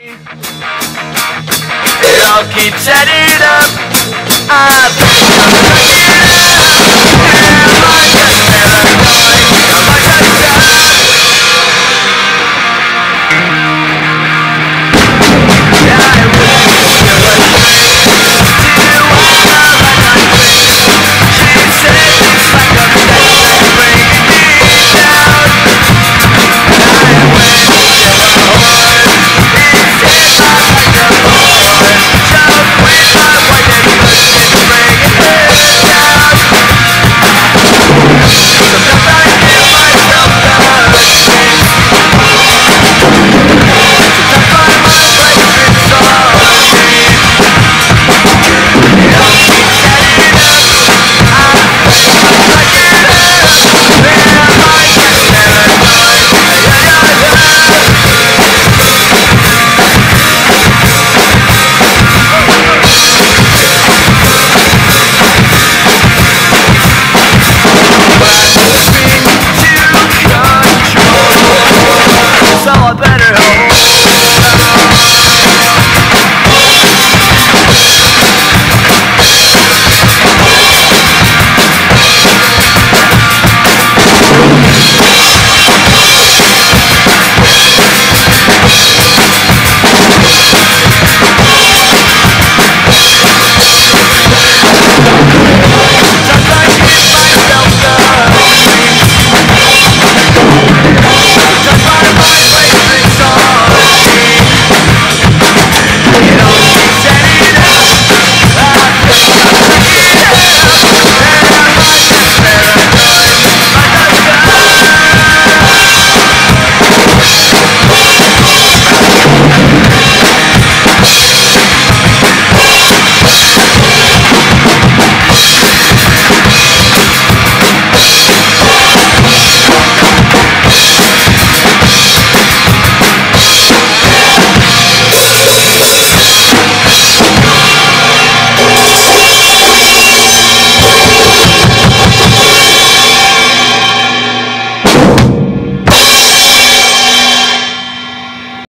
It all keeps adding up. Lord